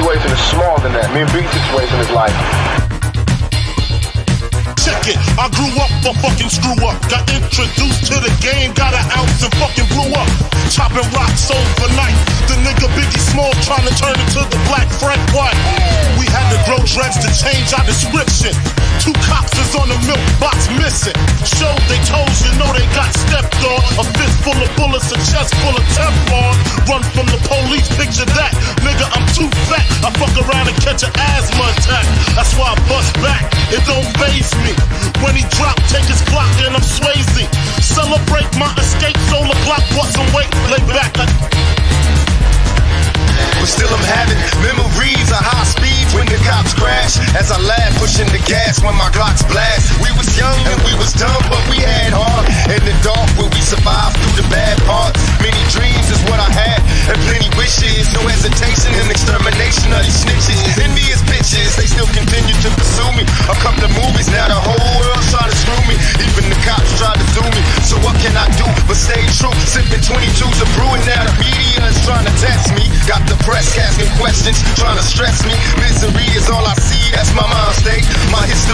situation is smaller than that. Me and situation is like Check it, I grew up for fucking screw up. Got introduced to the game, got an ounce and fucking blew up. Chopping rocks overnight. The nigga Biggie Small trying to turn into the black Frank White. We had to grow dreads to change our description. Two cops is on the milk box missing. My escape, solar block, bust some weight, lay back. But still I'm having memories of high speed when the cops crash. As I laugh, pushing the gas when my Glocks blast. We was young 22s of now the media is trying to test me. Got the press asking questions, trying to stress me. Misery is all I see, that's my mind state. My history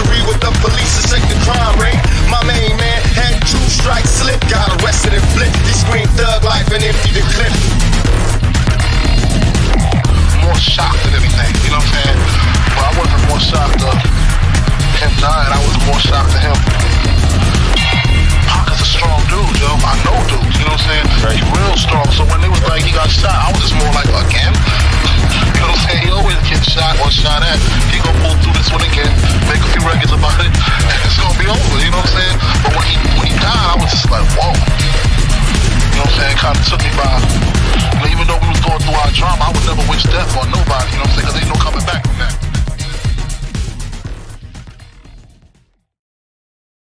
like he got shot, I was just more like, again? You know what I'm saying? He always gets shot or shot at. He gonna pull through this one again, make a few records about it, and it's gonna be over, you know what I'm saying? But when he when he died, I was just like, whoa. You know what I'm saying? Kind of took me by. You know, even though we was going through our drama, I would never wish death on nobody. You know what I'm saying? Because coming back.